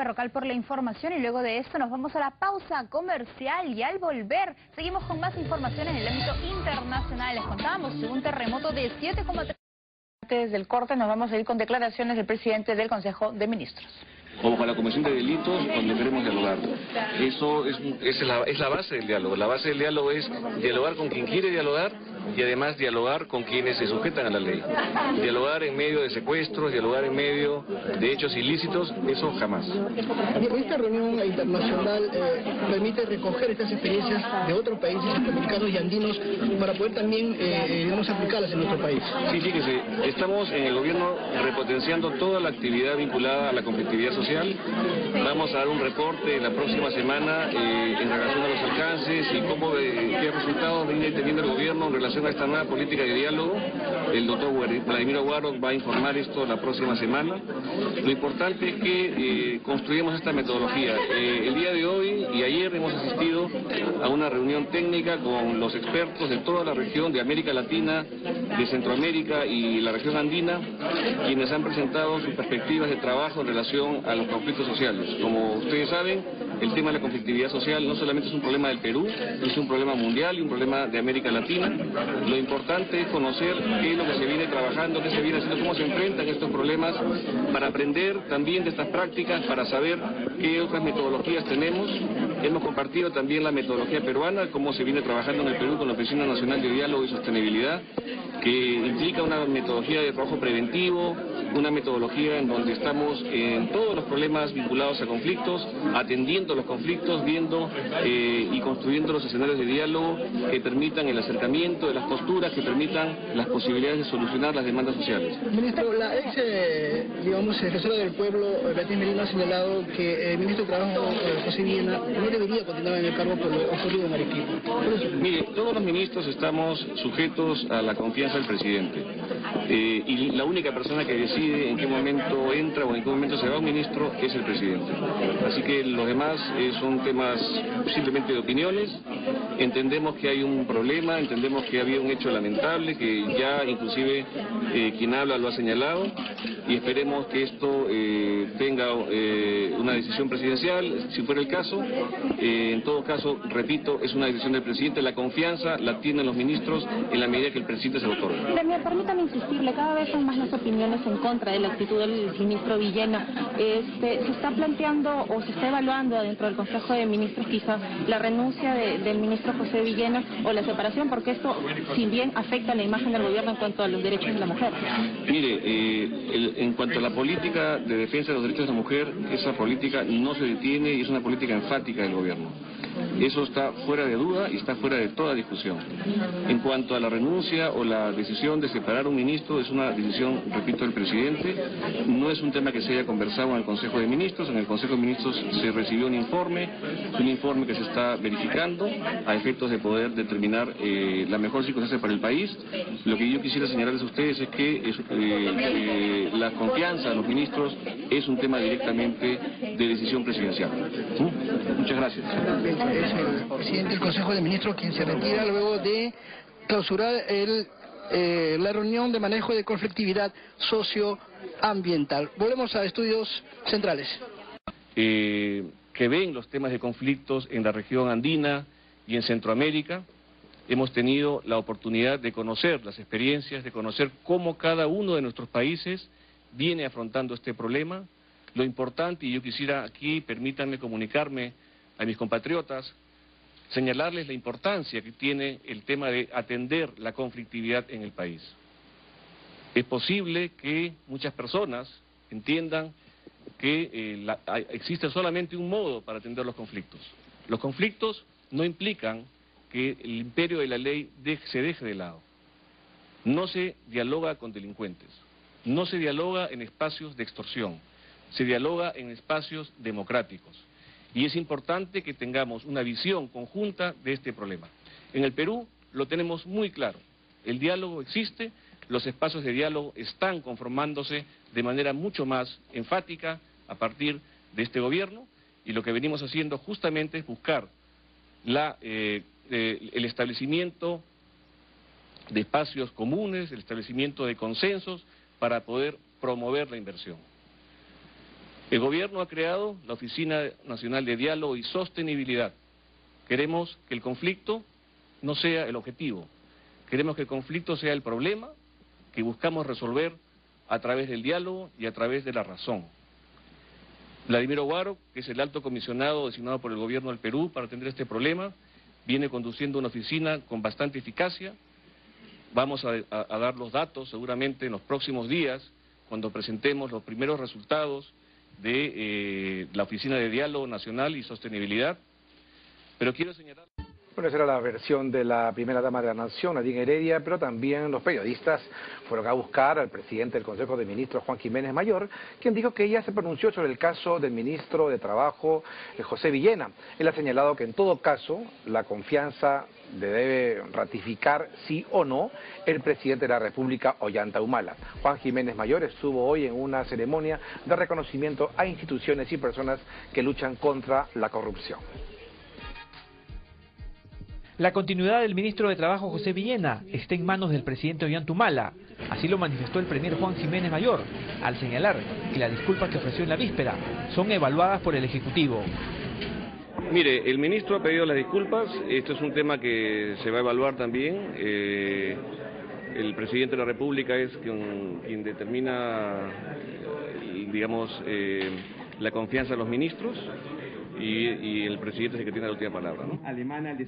Perrocal por la información y luego de esto nos vamos a la pausa comercial y al volver seguimos con más información en el ámbito internacional. Les contábamos un terremoto de 7,3... Desde el corte nos vamos a ir con declaraciones del presidente del Consejo de Ministros como con la Comisión de Delitos cuando queremos dialogar. Eso es, es, la, es la base del diálogo. La base del diálogo es dialogar con quien quiere dialogar y además dialogar con quienes se sujetan a la ley. Dialogar en medio de secuestros, dialogar en medio de hechos ilícitos, eso jamás. Esta reunión internacional eh, permite recoger estas experiencias de otros países centroamericanos y andinos para poder también, eh, aplicarlas en nuestro país. Sí, fíjese, estamos en el gobierno repotenciando toda la actividad vinculada a la conflictividad social. Vamos a dar un reporte la próxima semana eh, en relación a los alcances y cómo, eh, qué resultados viene teniendo el gobierno en relación a esta nueva política de diálogo. El doctor Vladimir Aguaro va a informar esto la próxima semana. Lo importante es que eh, construyamos esta metodología. Eh, el día de hoy y ayer hemos asistido a una reunión técnica con los expertos de toda la región de América Latina, de Centroamérica y la región andina, quienes han presentado sus perspectivas de trabajo en relación a los conflictos sociales. Como ustedes saben, el tema de la conflictividad social no solamente es un problema del Perú, es un problema mundial y un problema de América Latina. Lo importante es conocer qué es lo que se viene trabajando, qué se viene haciendo, cómo se enfrentan estos problemas, para aprender también de estas prácticas, para saber qué otras metodologías tenemos. Hemos compartido también la metodología peruana, cómo se viene trabajando en el Perú con la Oficina Nacional de Diálogo y Sostenibilidad, que implica una metodología de trabajo preventivo, una metodología en donde estamos en todos los problemas vinculados a conflictos, atendiendo los conflictos, viendo eh, y construyendo los escenarios de diálogo que permitan el acercamiento de las posturas, que permitan las posibilidades de solucionar las demandas sociales. Ministro, la ex, eh, digamos, defensora del pueblo, Beatriz Merino, ha señalado que el ministro de Trabajo, eh, José Villena, no debería continuar en el cargo por lo ocurrido en Arequipa. Mire, todos los ministros estamos sujetos a la confianza del presidente. y la única persona que decide en qué momento entra o en qué momento se va un ministro es el presidente. Así que los demás eh, son temas simplemente de opiniones. Entendemos que hay un problema, entendemos que había un hecho lamentable, que ya inclusive eh, quien habla lo ha señalado y esperemos que esto eh, tenga una decisión presidencial, si fuera el caso. en todo caso, repito, es una decisión del presidente. La confianza la tienen los ministros en la medida que el presidente se lo otorga. Permítame insistirle, cada vez son más las opiniones en contra de la actitud del ministro Villena. Este, ¿Se está planteando o se está evaluando dentro del Consejo de Ministros quizás la renuncia del ministro José Villena o la separación? Porque esto, si bien afecta la imagen del gobierno en cuanto a los derechos de la mujer. Mire, eh, en cuanto a la política de defensa de los derechos de la mujer, esa política no se detiene y es una política enfática del gobierno. Eso está fuera de duda y está fuera de toda discusión. En cuanto a la renuncia o la decisión de separar un ministro, es una decisión, repito, del presidente. No es un tema que se haya conversado en el Consejo de Ministros. En el Consejo de Ministros se recibió un informe, un informe que se está verificando a efectos de poder determinar eh, la mejor circunstancia para el país. Lo que yo quisiera señalarles a ustedes es que eh, eh, la confianza de los ministros es un tema directamente de decisión presidencial. ¿Mm? Muchas gracias es el presidente del Consejo de Ministros quien se retira luego de clausurar eh, la reunión de manejo de conflictividad socioambiental. Volvemos a estudios centrales. Eh, que ven los temas de conflictos en la región andina y en Centroamérica. Hemos tenido la oportunidad de conocer las experiencias, de conocer cómo cada uno de nuestros países viene afrontando este problema. Lo importante, y yo quisiera aquí, permítanme comunicarme a mis compatriotas, señalarles la importancia que tiene el tema de atender la conflictividad en el país. Es posible que muchas personas entiendan que eh, existe solamente un modo para atender los conflictos. Los conflictos no implican que el imperio de la ley se deje de lado. No se dialoga con delincuentes, no se dialoga en espacios de extorsión, se dialoga en espacios democráticos. Y es importante que tengamos una visión conjunta de este problema. En el Perú lo tenemos muy claro. El diálogo existe, los espacios de diálogo están conformándose de manera mucho más enfática a partir de este gobierno y lo que venimos haciendo justamente es buscar eh, eh, el establecimiento de espacios comunes, el establecimiento de consensos para poder promover la inversión. El gobierno ha creado la Oficina Nacional de Diálogo y Sostenibilidad. Queremos que el conflicto no sea el objetivo, queremos que el conflicto sea el problema que buscamos resolver a través del diálogo y a través de la razón. Vladimir Oguaro, que es el alto comisionado designado por el gobierno del Perú para atender este problema, viene conduciendo una oficina con bastante eficacia. Vamos a, dar los datos seguramente en los próximos días, cuando presentemos los primeros resultados de eh, la Oficina de Diálogo Nacional y Sostenibilidad. Pero quiero señalar... Bueno, esa era la versión de la primera dama de la Nación, Nadine Heredia, pero también los periodistas fueron a buscar al presidente del Consejo de Ministros, Juan Jiménez Mayor, quien dijo que ella se pronunció sobre el caso del ministro de Trabajo, eh, José Villena. Él ha señalado que en todo caso la confianza debe ratificar sí o no el presidente de la República, Ollanta Humala. Juan Jiménez Mayor estuvo hoy en una ceremonia de reconocimiento a instituciones y personas que luchan contra la corrupción. La continuidad del ministro de Trabajo José Villena está en manos del presidente Ollantumala. Así lo manifestó el premier Juan Jiménez Mayor, al señalar que las disculpas que ofreció en la víspera son evaluadas por el Ejecutivo. Mire, el ministro ha pedido las disculpas, esto es un tema que se va a evaluar también. Eh, el presidente de la República es quien, determina, digamos, eh, la confianza de los ministros y, el presidente es el que tiene la última palabra.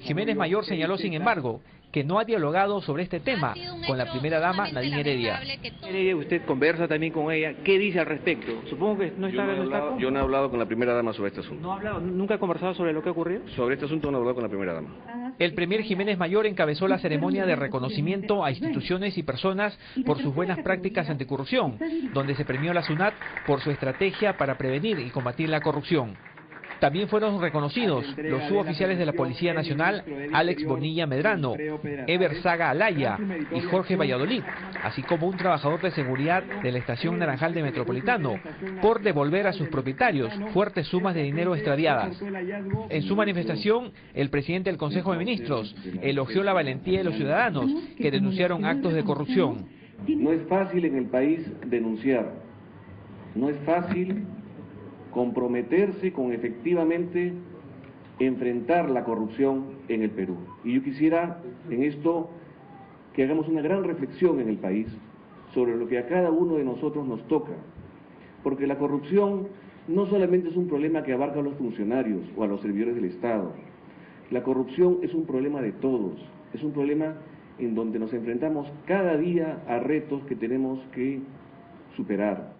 Jiménez Mayor señaló, sin embargo, que no ha dialogado sobre este tema con la primera dama Nadine Heredia. Heredia, usted conversa también con ella. ¿Qué dice al respecto? Supongo que no está... Yo no, he hablado, yo no he hablado con la primera dama sobre este asunto. ¿No ha hablado? ¿Nunca ha conversado sobre lo que ocurrió? Sobre este asunto no he hablado con la primera dama. El premier Jiménez Mayor encabezó la ceremonia de reconocimiento a instituciones y personas por sus buenas prácticas anticorrupción, donde se premió a la SUNAT por su estrategia para prevenir y combatir la corrupción. También fueron reconocidos los suboficiales de la Policía Nacional, Alex Bonilla Medrano, Ever Saga Alaya y Jorge Valladolid, así como un trabajador de seguridad de la Estación Naranjal de Metropolitano, por devolver a sus propietarios fuertes sumas de dinero extraviadas. En su manifestación, el presidente del Consejo de Ministros elogió la valentía de los ciudadanos que denunciaron actos de corrupción. No es fácil en el país denunciar, no es fácil comprometerse con efectivamente enfrentar la corrupción en el Perú. Y yo quisiera en esto que hagamos una gran reflexión en el país sobre lo que a cada uno de nosotros nos toca, porque la corrupción no solamente es un problema que abarca a los funcionarios o a los servidores del Estado, la corrupción es un problema de todos, es un problema en donde nos enfrentamos cada día a retos que tenemos que superar.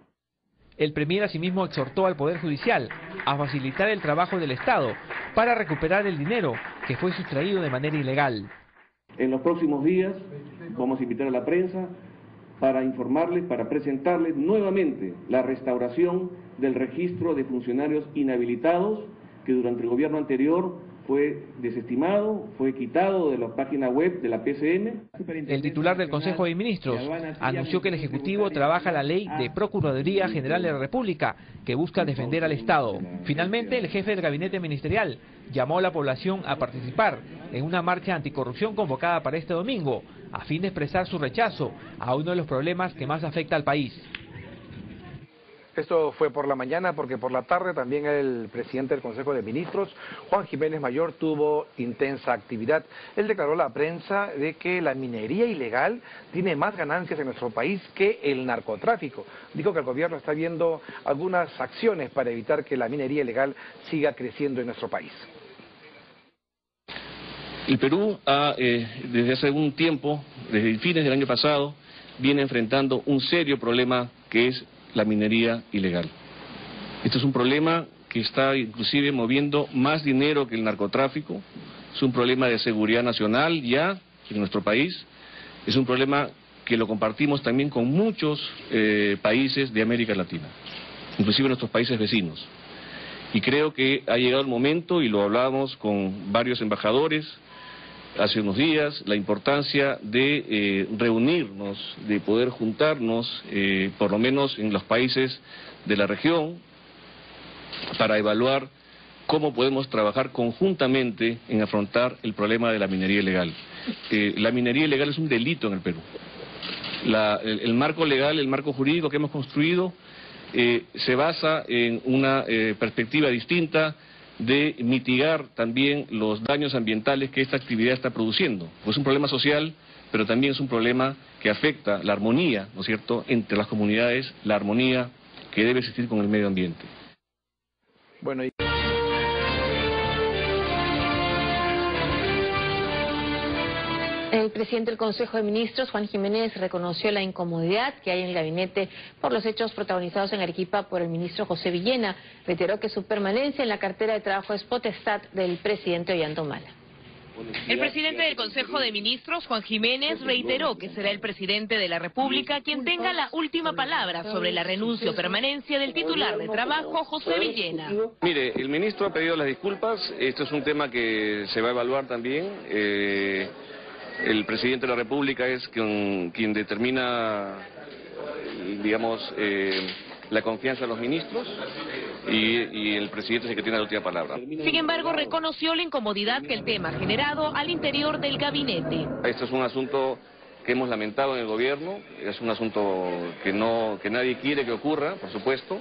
El Premier asimismo exhortó al Poder Judicial a facilitar el trabajo del Estado para recuperar el dinero que fue sustraído de manera ilegal. En los próximos días vamos a invitar a la prensa para informarles, para presentarles nuevamente la restauración del registro de funcionarios inhabilitados que durante el gobierno anterior fue desestimado, fue quitado de la página web de la PCN. El titular del Consejo de Ministros anunció que el Ejecutivo trabaja la ley de Procuraduría General de la República, que busca defender al Estado. Finalmente, el jefe del gabinete ministerial llamó a la población a participar en una marcha anticorrupción convocada para este domingo, a fin de expresar su rechazo a uno de los problemas que más afecta al país. Esto fue por la mañana porque por la tarde también el presidente del Consejo de Ministros, Juan Jiménez Mayor, tuvo intensa actividad. Él declaró a la prensa de que la minería ilegal tiene más ganancias en nuestro país que el narcotráfico. Dijo que el gobierno está viendo algunas acciones para evitar que la minería ilegal siga creciendo en nuestro país. El Perú ha, eh, desde hace un tiempo, desde fines del año pasado, viene enfrentando un serio problema que es la minería ilegal. Esto es un problema que está inclusive moviendo más dinero que el narcotráfico, es un problema de seguridad nacional ya en nuestro país, es un problema que lo compartimos también con muchos eh, países de América Latina, inclusive nuestros países vecinos. Y creo que ha llegado el momento, y lo hablábamos con varios embajadores, hace unos días la importancia de eh, reunirnos, de poder juntarnos, eh, por lo menos en los países de la región, para evaluar cómo podemos trabajar conjuntamente en afrontar el problema de la minería ilegal. Eh, la minería ilegal es un delito en el Perú. el, marco legal, el marco jurídico que hemos construido se basa en una perspectiva distinta de mitigar también los daños ambientales que esta actividad está produciendo. Pues es un problema social, pero también es un problema que afecta la armonía, ¿no es cierto?, entre las comunidades, la armonía que debe existir con el medio ambiente. Bueno, y... El presidente del Consejo de Ministros, Juan Jiménez, reconoció la incomodidad que hay en el gabinete por los hechos protagonizados en Arequipa por el ministro José Villena. Reiteró que su permanencia en la cartera de trabajo es potestad del presidente Ollanta Humala. El presidente del Consejo de Ministros, Juan Jiménez, reiteró que será el presidente de la República quien tenga la última palabra sobre la renuncia o permanencia del titular de trabajo, José Villena. Mire, el ministro ha pedido las disculpas, esto es un tema que se va a evaluar también. Eh, el presidente de la República es quien, quien determina, digamos, eh, la confianza de los ministros y, y, el presidente es el que tiene la última palabra. Sin embargo, reconoció la incomodidad que el tema ha generado al interior del gabinete. Esto es un asunto que hemos lamentado en el gobierno, es un asunto que, no, que nadie quiere que ocurra, por supuesto.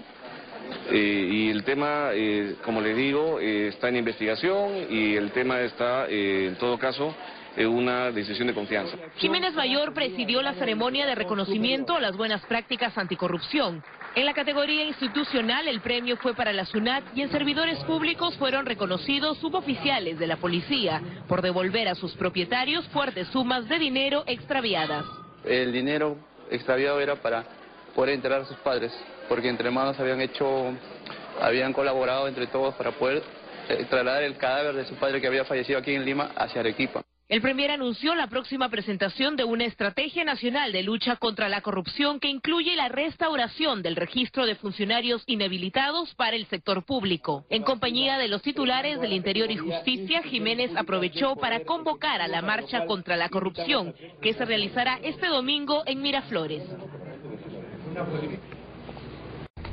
Eh, y el tema, eh, como les digo, eh, está en investigación y el tema está, eh, en todo caso, una decisión de confianza. Jiménez Mayor presidió la ceremonia de reconocimiento a las buenas prácticas anticorrupción. En la categoría institucional el premio fue para la SUNAT y en servidores públicos fueron reconocidos suboficiales de la policía por devolver a sus propietarios fuertes sumas de dinero extraviadas. El dinero extraviado era para poder enterrar a sus padres, porque entre manos habían hecho, habían colaborado entre todos para poder trasladar el cadáver de su padre que había fallecido aquí en Lima hacia Arequipa. El Premier anunció la próxima presentación de una estrategia nacional de lucha contra la corrupción que incluye la restauración del registro de funcionarios inhabilitados para el sector público. En compañía de los titulares del Interior y Justicia, Jiménez aprovechó para convocar a la marcha contra la corrupción que se realizará este domingo en Miraflores.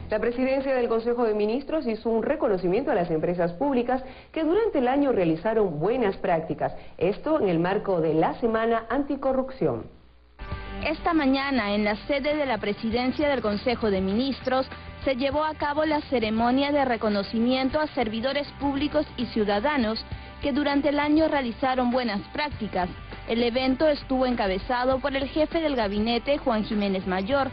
La presidencia del Consejo de Ministros hizo un reconocimiento a las empresas públicas que durante el año realizaron buenas prácticas, esto en el marco de la Semana Anticorrupción. Esta mañana, en la sede de la presidencia del Consejo de Ministros, se llevó a cabo la ceremonia de reconocimiento a servidores públicos y ciudadanos que durante el año realizaron buenas prácticas. El evento estuvo encabezado por el jefe del gabinete, Juan Jiménez Mayor,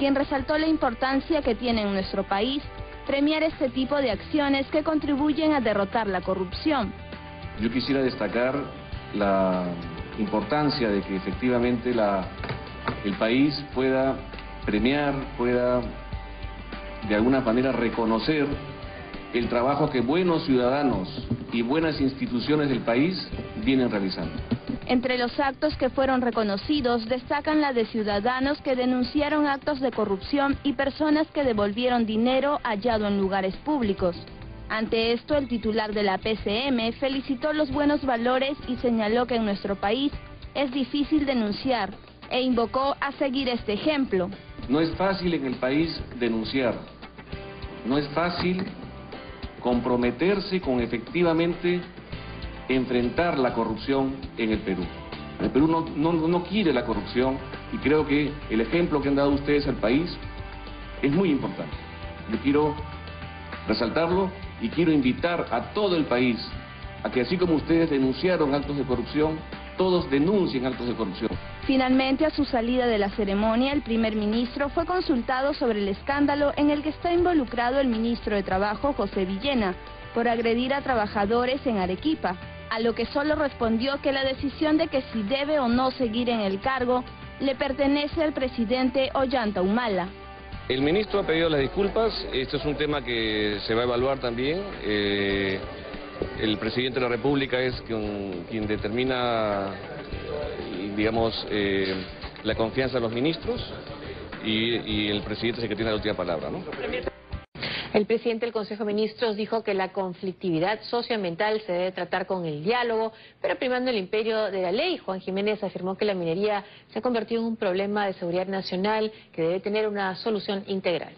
quien resaltó la importancia que tiene en nuestro país premiar este tipo de acciones que contribuyen a derrotar la corrupción. Yo quisiera destacar la importancia de que efectivamente la, el país pueda premiar, pueda de alguna manera reconocer el trabajo que buenos ciudadanos y buenas instituciones del país vienen realizando. Entre los actos que fueron reconocidos destacan la de ciudadanos que denunciaron actos de corrupción y personas que devolvieron dinero hallado en lugares públicos. Ante esto, el titular de la PCM felicitó los buenos valores y señaló que en nuestro país es difícil denunciar e invocó a seguir este ejemplo. No es fácil en el país denunciar, no es fácil comprometerse con efectivamente enfrentar la corrupción en el Perú. El Perú no, no, no, quiere la corrupción y creo que el ejemplo que han dado ustedes al país es muy importante. Yo quiero resaltarlo y quiero invitar a todo el país a que así como ustedes denunciaron actos de corrupción, todos denuncien actos de corrupción. Finalmente, a su salida de la ceremonia, el primer ministro fue consultado sobre el escándalo en el que está involucrado el ministro de Trabajo, José Villena, por agredir a trabajadores en Arequipa, a lo que solo respondió que la decisión de que si debe o no seguir en el cargo le pertenece al presidente Ollanta Humala. El ministro ha pedido las disculpas, esto es un tema que se va a evaluar también. Eh, el presidente de la República es quien, quien determina, digamos, eh, la confianza de los ministros y, y, el presidente es el que tiene la última palabra, ¿no? El presidente del Consejo de Ministros dijo que la conflictividad socioambiental se debe tratar con el diálogo, pero primando el imperio de la ley. Juan Jiménez afirmó que la minería se ha convertido en un problema de seguridad nacional que debe tener una solución integral.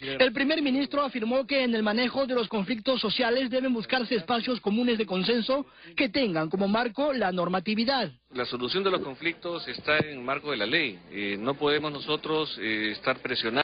El primer ministro afirmó que en el manejo de los conflictos sociales deben buscarse espacios comunes de consenso que tengan como marco la normatividad. La solución de los conflictos está en el marco de la ley. Eh, no podemos nosotros eh, estar presionando.